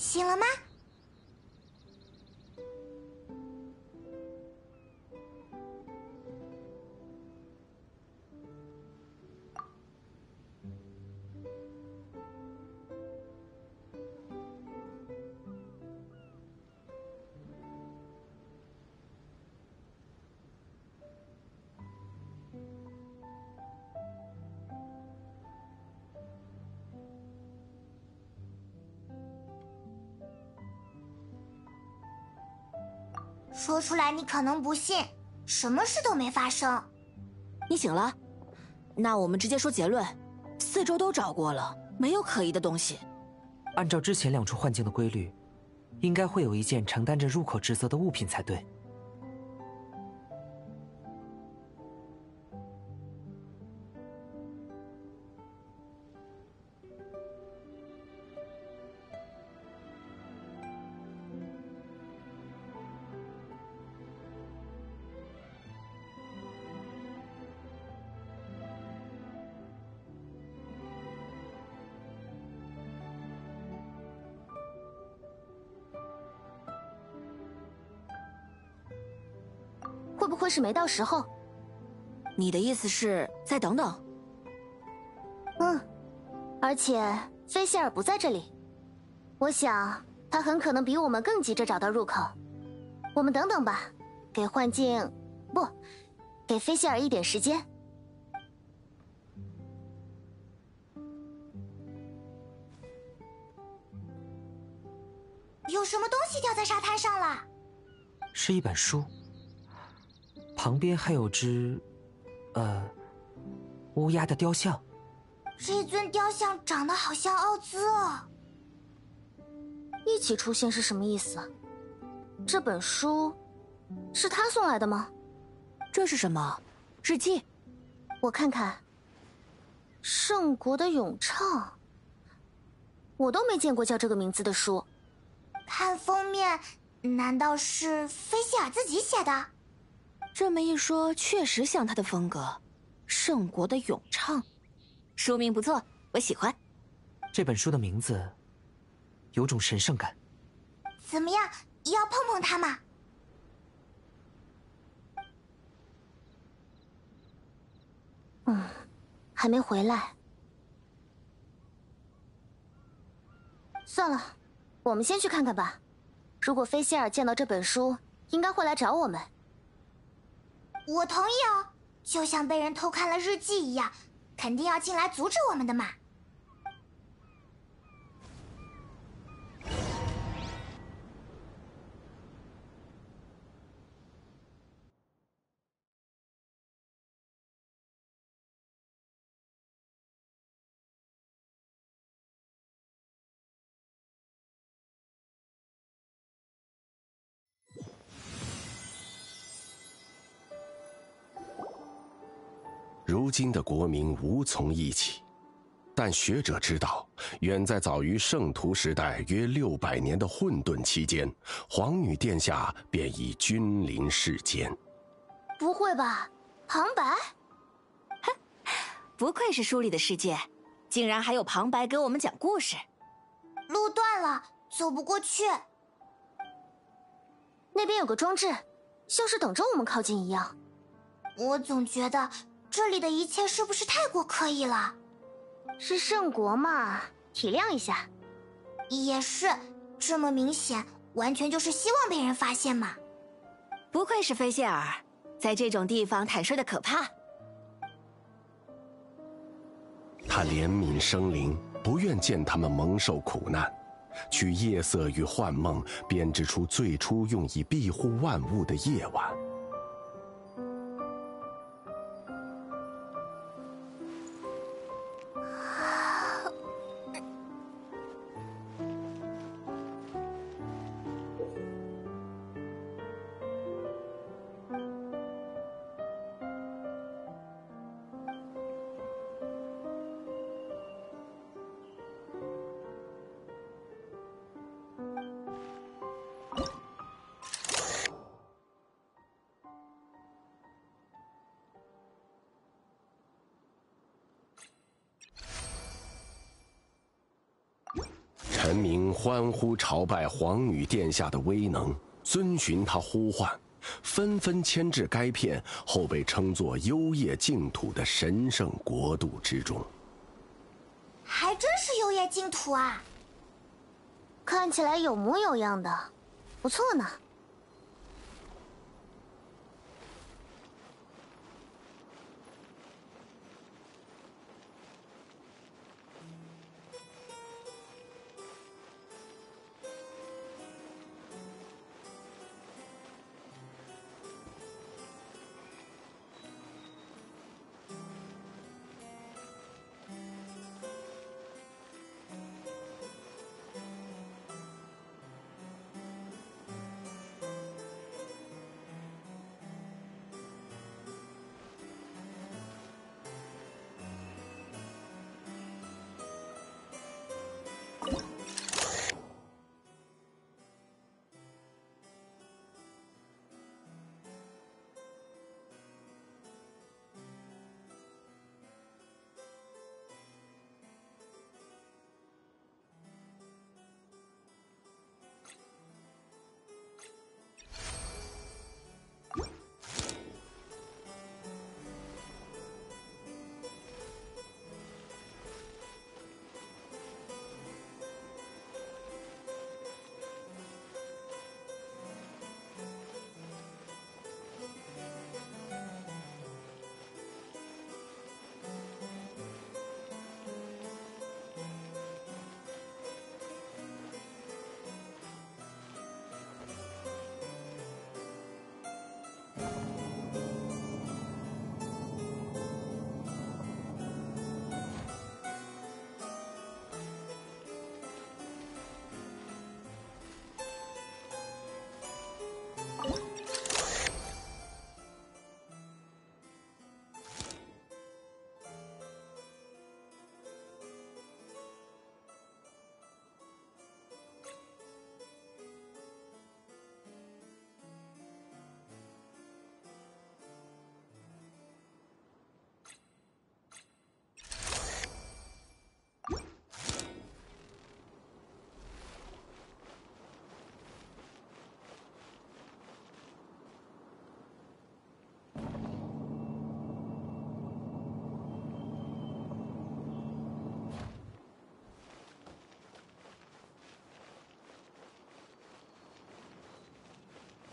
醒了吗？说出来你可能不信，什么事都没发生。你醒了？那我们直接说结论：四周都找过了，没有可疑的东西。按照之前两处幻境的规律，应该会有一件承担着入口职责的物品才对。是没到时候？你的意思是再等等？嗯，而且菲希尔不在这里，我想他很可能比我们更急着找到入口。我们等等吧，给幻境，不，给菲希尔一点时间。有什么东西掉在沙滩上了？是一本书。旁边还有只，呃，乌鸦的雕像。这尊雕像长得好像奥兹哦。一起出现是什么意思？这本书是他送来的吗？这是什么？日记？我看看。圣国的咏唱。我都没见过叫这个名字的书。看封面，难道是菲希尔自己写的？这么一说，确实像他的风格，《圣国的咏唱》，书名不错，我喜欢。这本书的名字有种神圣感。怎么样，要碰碰它吗？嗯，还没回来。算了，我们先去看看吧。如果菲希尔见到这本书，应该会来找我们。我同意哦，就像被人偷看了日记一样，肯定要进来阻止我们的嘛。如今的国民无从忆起，但学者知道，远在早于圣徒时代约六百年的混沌期间，皇女殿下便已君临世间。不会吧，旁白？哼，不愧是书里的世界，竟然还有旁白给我们讲故事。路断了，走不过去。那边有个装置，像是等着我们靠近一样。我总觉得。这里的一切是不是太过刻意了？是圣国嘛，体谅一下。也是，这么明显，完全就是希望被人发现嘛。不愧是菲谢尔，在这种地方坦率的可怕。他怜悯生灵，不愿见他们蒙受苦难，取夜色与幻梦编织出最初用以庇护万物的夜晚。欢呼朝拜皇女殿下的威能，遵循他呼唤，纷纷迁至该片后被称作幽夜净土的神圣国度之中。还真是幽夜净土啊！看起来有模有样的，不错呢。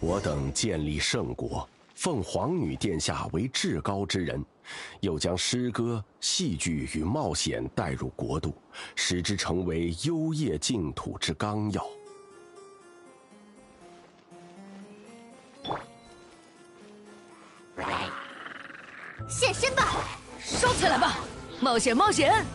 我等建立圣国，奉皇女殿下为至高之人，又将诗歌、戏剧与冒险带入国度，使之成为幽夜净土之纲要。现身吧，烧起来吧，冒险冒险！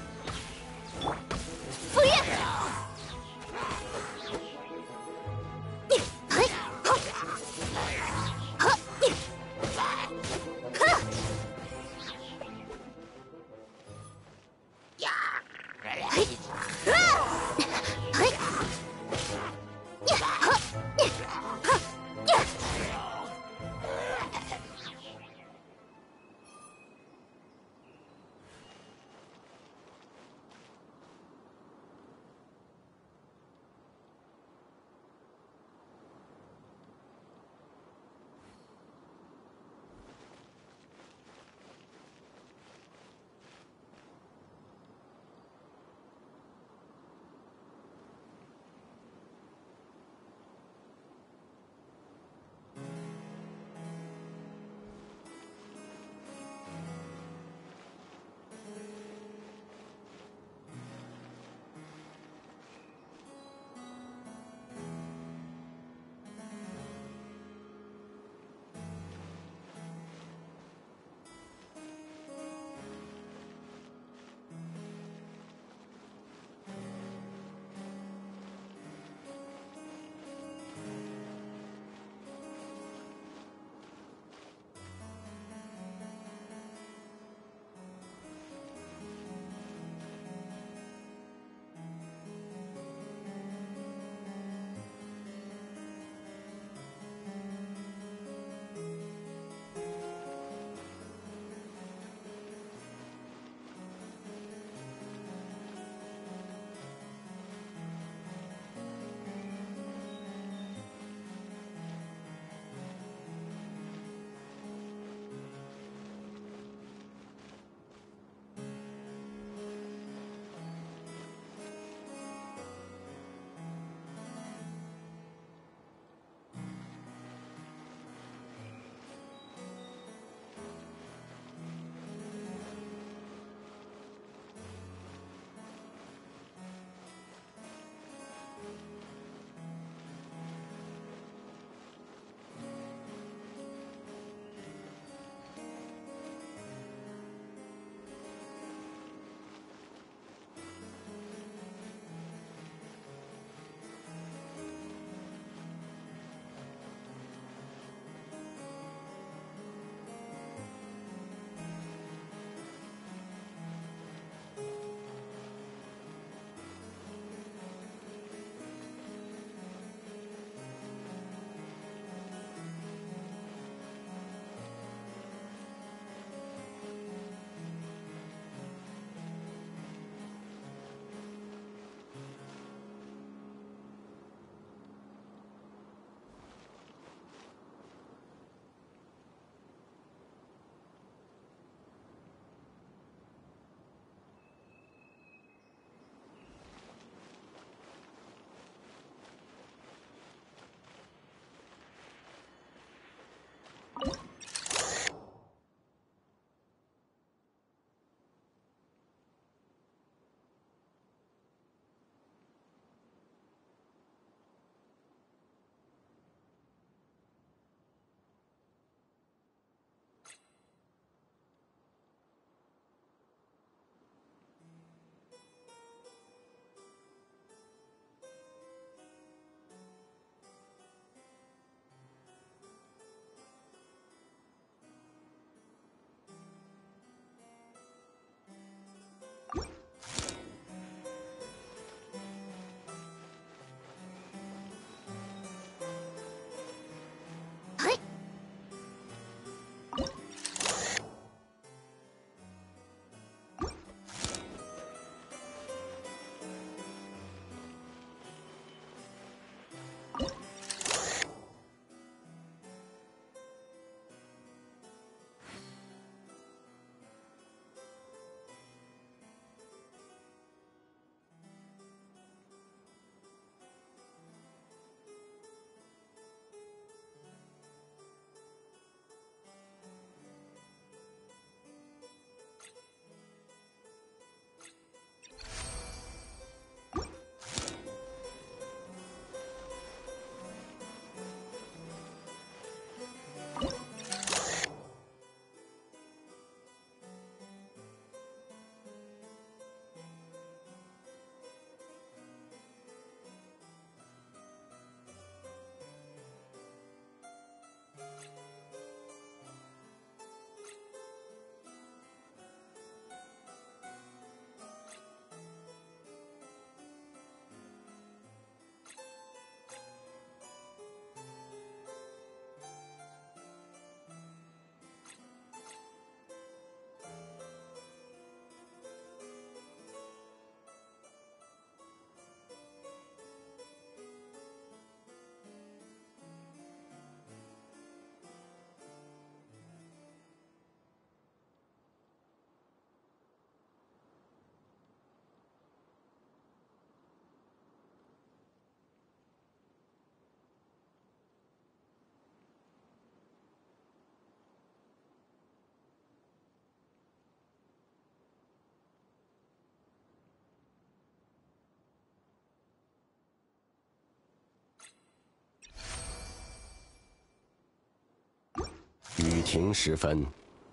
雨停时分，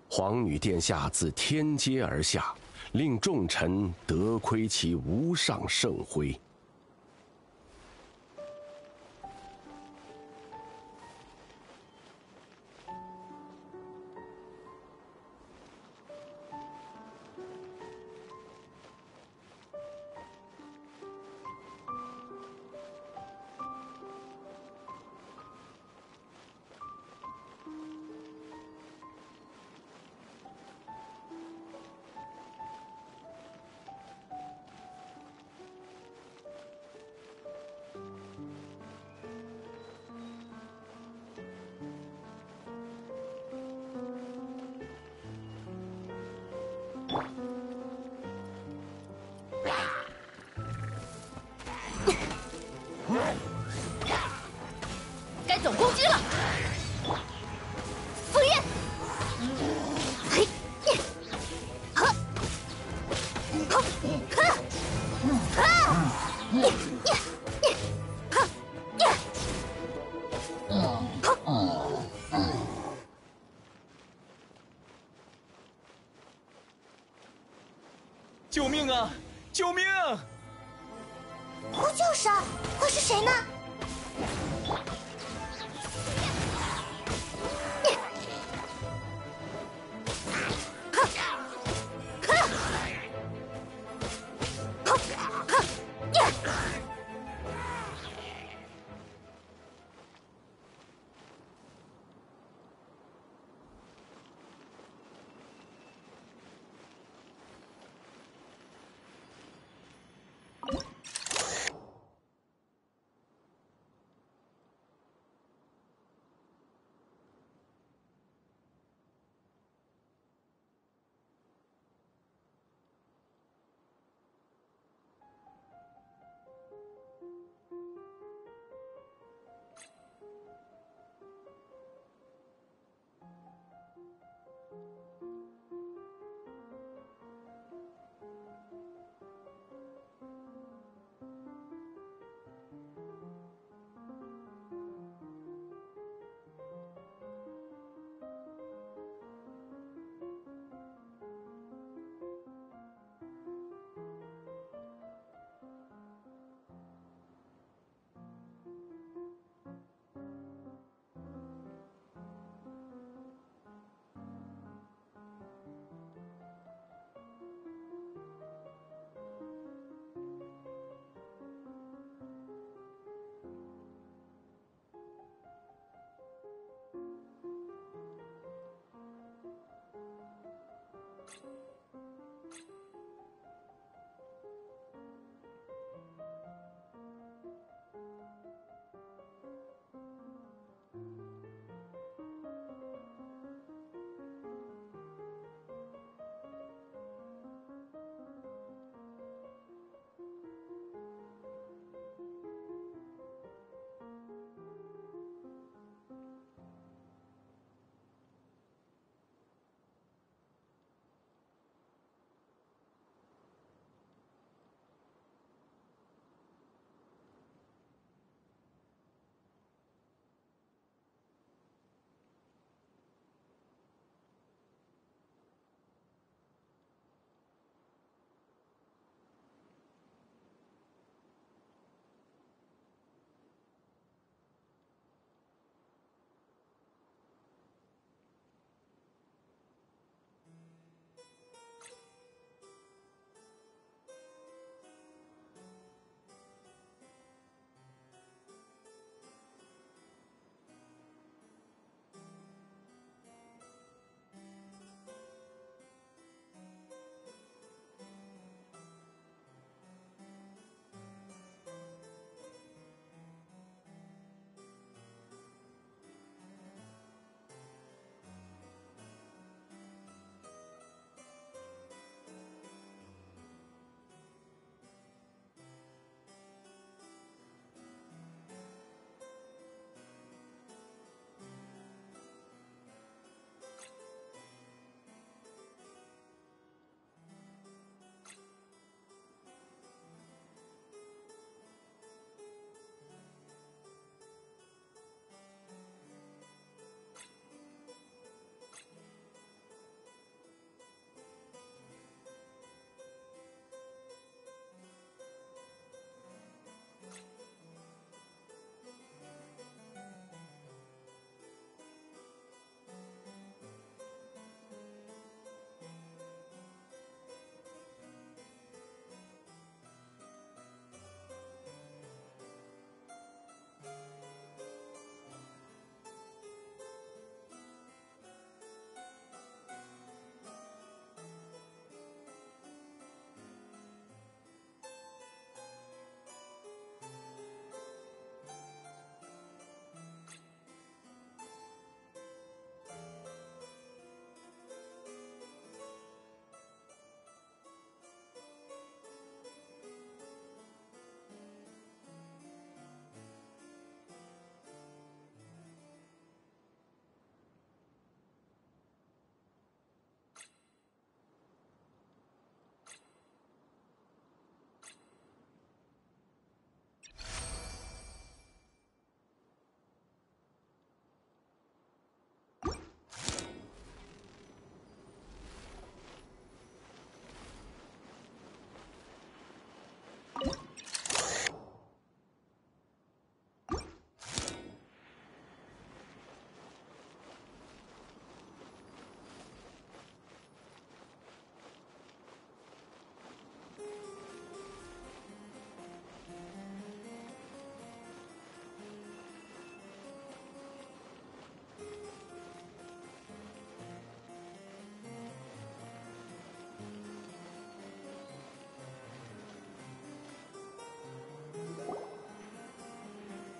皇女殿下自天阶而下，令众臣得窥其无上圣辉。总攻击了。嘿，呵，呵，呵，啊，呀呀呀，呵，呀，呵。救命啊！救命！呼救声，会是谁呢？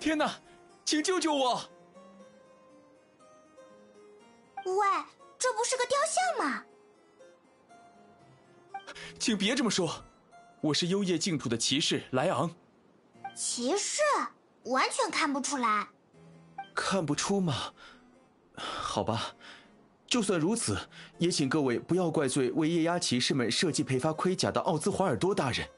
天哪，请救救我！喂，这不是个雕像吗？请别这么说，我是幽夜净土的骑士莱昂。骑士，完全看不出来。看不出吗？好吧，就算如此，也请各位不要怪罪为夜鸦骑士们设计配发盔甲的奥兹华尔多大人。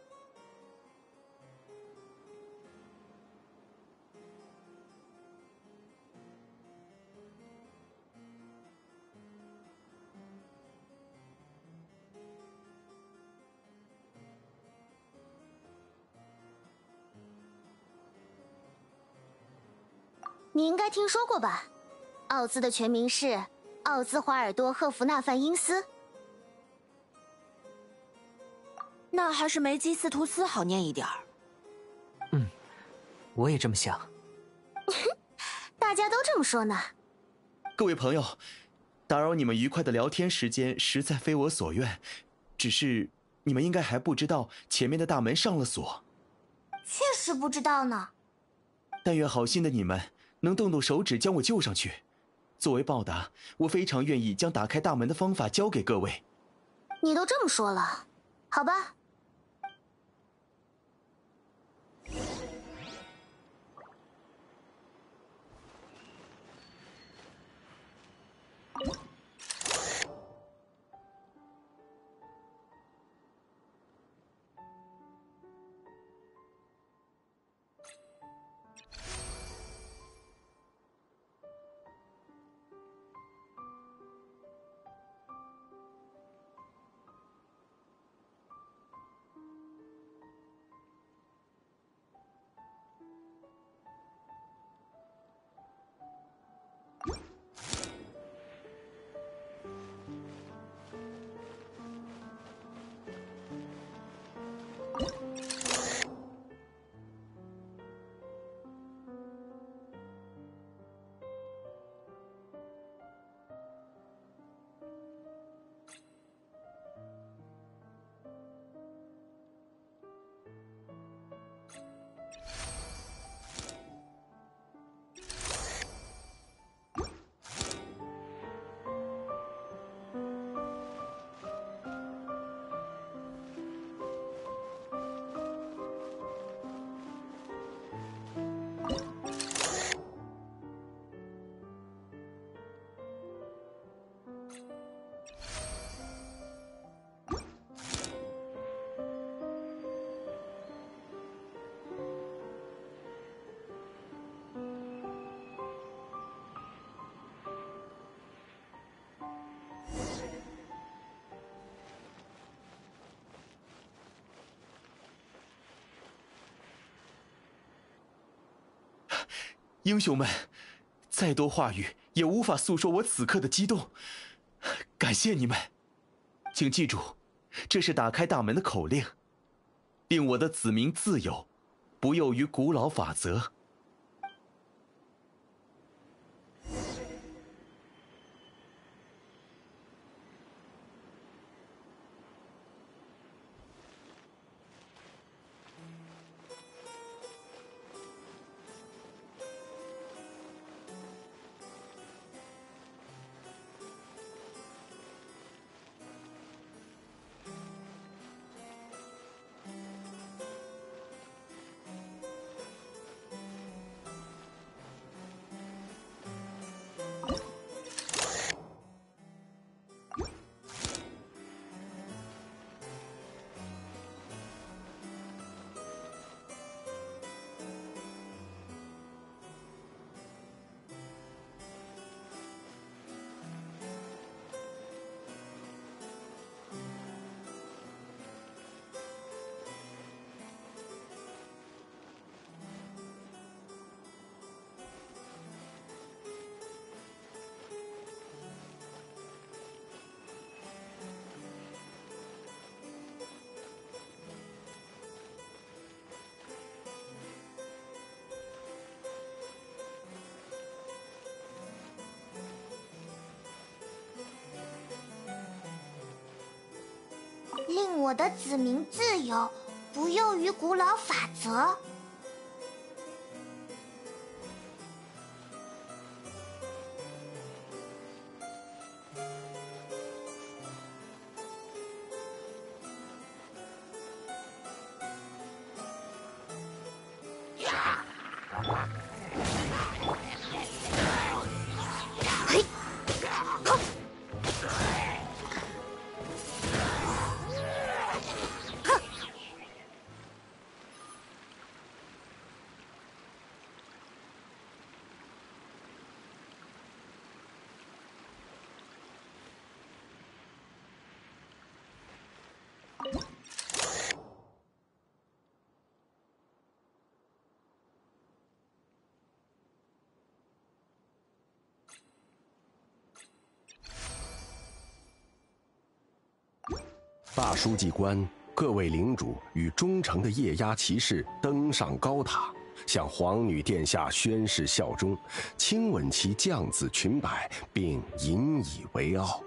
你应该听说过吧？奥兹的全名是奥兹华尔多·赫弗纳范因斯。那还是梅基斯图斯好念一点儿。嗯，我也这么想。大家都这么说呢。各位朋友，打扰你们愉快的聊天时间，实在非我所愿。只是你们应该还不知道，前面的大门上了锁。确实不知道呢。但愿好心的你们。能动动手指将我救上去，作为报答，我非常愿意将打开大门的方法交给各位。你都这么说了，好吧。英雄们，再多话语也无法诉说我此刻的激动。感谢你们，请记住，这是打开大门的口令，令我的子民自由，不囿于古老法则。令我的子民自由，不囿于古老法则。大书记官、各位领主与忠诚的液压骑士登上高塔，向皇女殿下宣誓效忠，亲吻其将子裙摆，并引以为傲。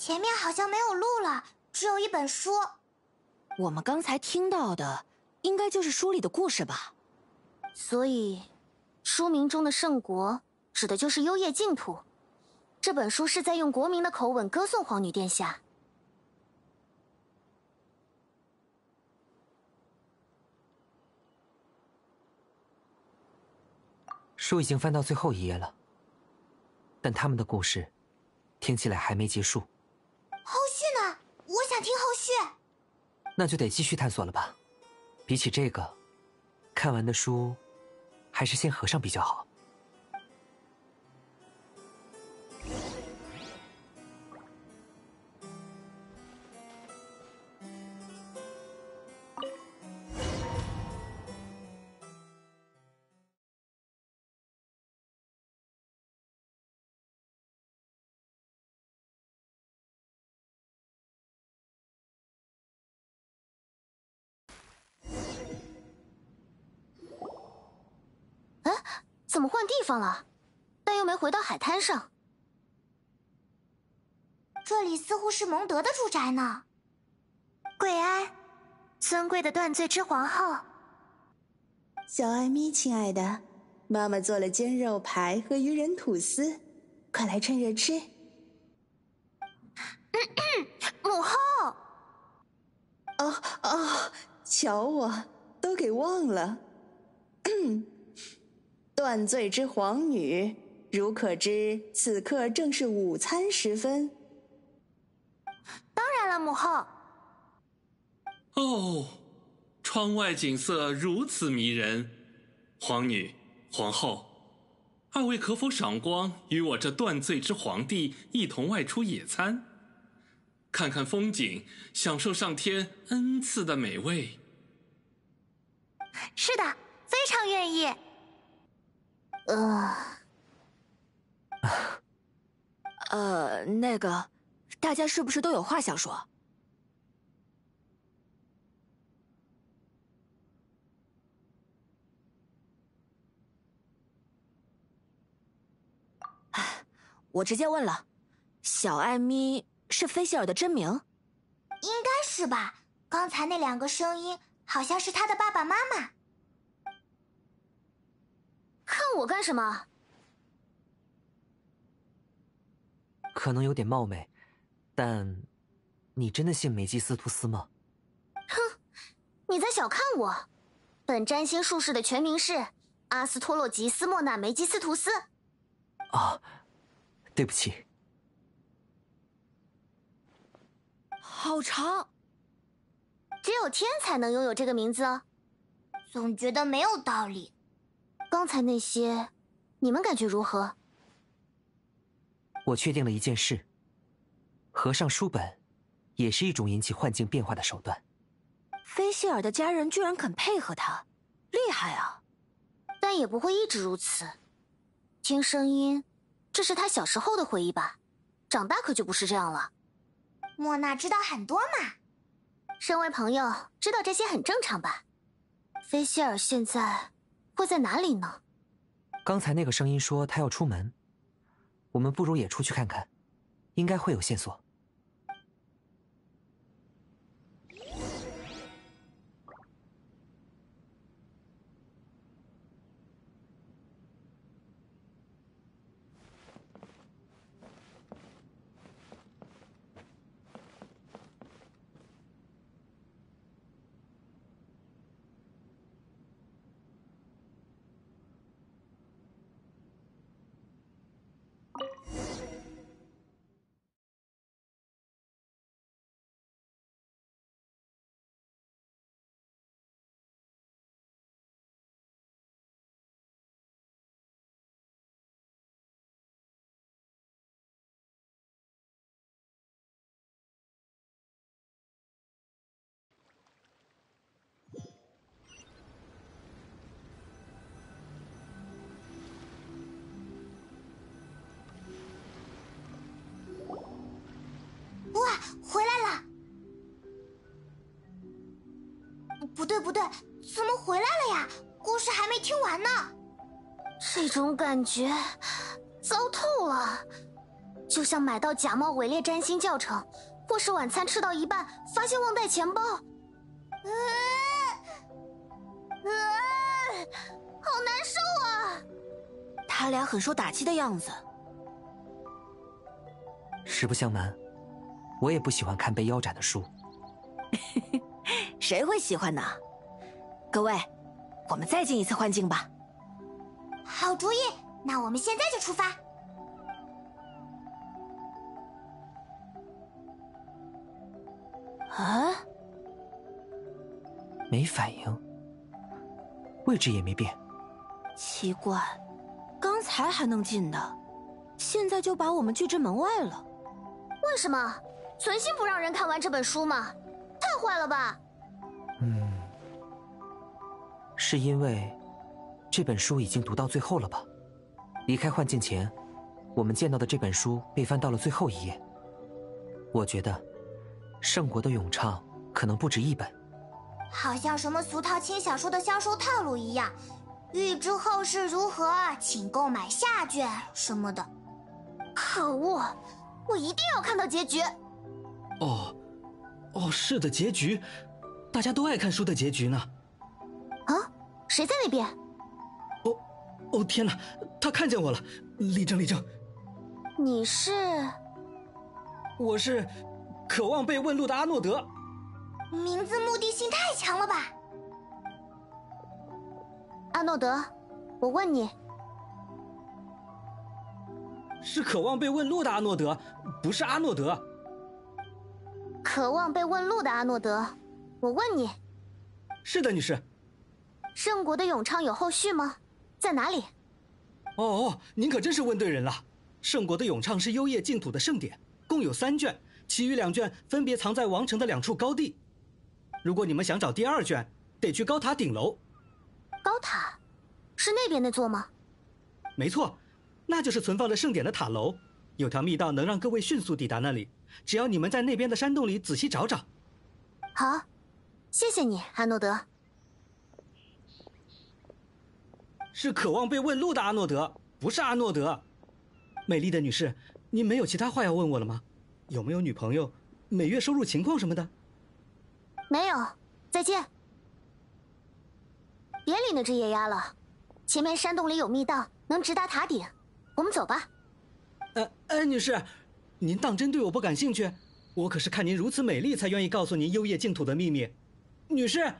前面好像没有路了，只有一本书。我们刚才听到的，应该就是书里的故事吧？所以，书名中的圣国指的就是幽夜净土。这本书是在用国民的口吻歌颂皇女殿下。书已经翻到最后一页了，但他们的故事听起来还没结束。听后续。那就得继续探索了吧。比起这个，看完的书还是先合上比较好。地方了？但又没回到海滩上。这里似乎是蒙德的住宅呢。贵安，尊贵的断罪之皇后。小艾咪，亲爱的，妈妈做了煎肉排和鱼仁吐司，快来趁热吃。母后。哦哦，瞧我，都给忘了。断罪之皇女，如可知，此刻正是午餐时分。当然了，母后。哦，窗外景色如此迷人，皇女、皇后，二位可否赏光，与我这断罪之皇帝一同外出野餐，看看风景，享受上天恩赐的美味？是的，非常愿意。呃，呃，那个，大家是不是都有话想说？我直接问了，小艾咪是菲希尔的真名？应该是吧。刚才那两个声音好像是他的爸爸妈妈。看我干什么？可能有点冒昧，但你真的姓梅基斯图斯吗？哼，你在小看我。本占星术士的全名是阿斯托洛吉斯莫纳梅基斯图斯。啊，对不起。好长，只有天才能拥有这个名字哦。总觉得没有道理。刚才那些，你们感觉如何？我确定了一件事：合上书本，也是一种引起幻境变化的手段。菲希尔的家人居然肯配合他，厉害啊！但也不会一直如此。听声音，这是他小时候的回忆吧？长大可就不是这样了。莫娜知道很多嘛，身为朋友，知道这些很正常吧？菲希尔现在会在哪里呢？刚才那个声音说他要出门，我们不如也出去看看，应该会有线索。对不对，怎么回来了呀？故事还没听完呢。这种感觉糟透了，就像买到假冒伪劣占星教程，或是晚餐吃到一半发现忘带钱包。呃，呃，好难受啊！他俩很受打击的样子。实不相瞒。我也不喜欢看被腰斩的书，谁会喜欢呢？各位，我们再进一次幻境吧。好主意，那我们现在就出发。啊？没反应，位置也没变。奇怪，刚才还能进的，现在就把我们拒之门外了。为什么？存心不让人看完这本书吗？太坏了吧！嗯，是因为这本书已经读到最后了吧？离开幻境前，我们见到的这本书被翻到了最后一页。我觉得，圣国的咏唱可能不止一本，好像什么俗套轻小说的销售套路一样。欲知后事如何，请购买下卷什么的。可恶！我一定要看到结局。哦，哦，是的，结局，大家都爱看书的结局呢。啊，谁在那边？哦，哦，天哪，他看见我了！立正，立正。你是？我是，渴望被问路的阿诺德。名字目的性太强了吧？阿诺德，我问你，是渴望被问路的阿诺德，不是阿诺德。渴望被问路的阿诺德，我问你，是的，女士。圣国的咏唱有后续吗？在哪里？哦哦，您可真是问对人了。圣国的咏唱是幽夜净土的盛典，共有三卷，其余两卷分别藏在王城的两处高地。如果你们想找第二卷，得去高塔顶楼。高塔，是那边那座吗？没错，那就是存放着盛典的塔楼。有条密道能让各位迅速抵达那里。只要你们在那边的山洞里仔细找找。好，谢谢你，阿诺德。是渴望被问路的阿诺德，不是阿诺德。美丽的女士，您没有其他话要问我了吗？有没有女朋友？每月收入情况什么的？没有。再见。别理那只野鸭了。前面山洞里有密道，能直达塔顶。我们走吧。呃呃，女士。您当真对我不感兴趣？我可是看您如此美丽，才愿意告诉您幽夜净土的秘密，女士。